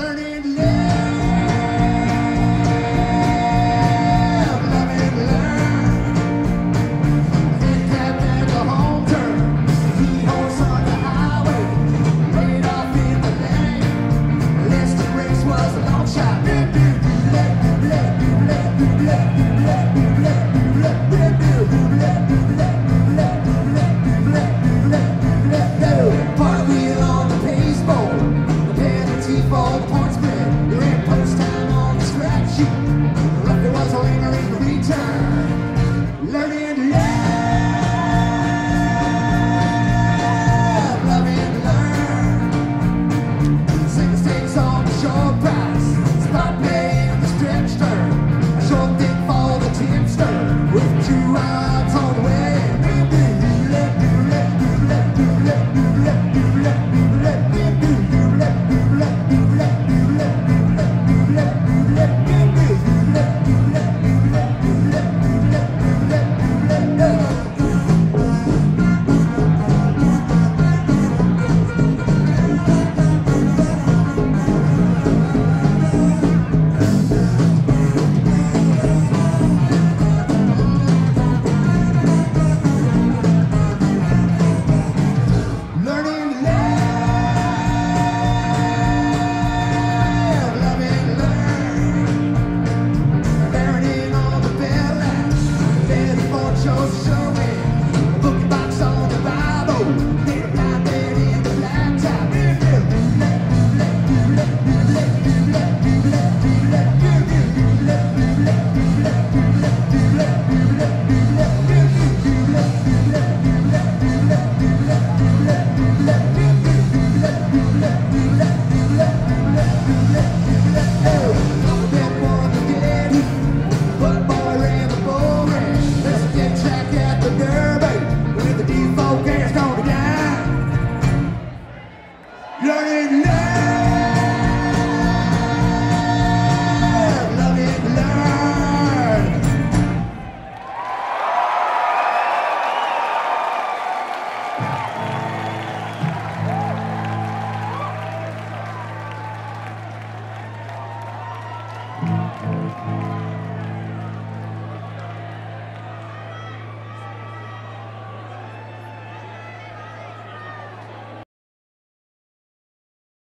learning love, love and learn. Head tapped at the home turn, key horse on the highway, laid off in the lane. Lester race was a long shot. Part love, shows. Hüseyin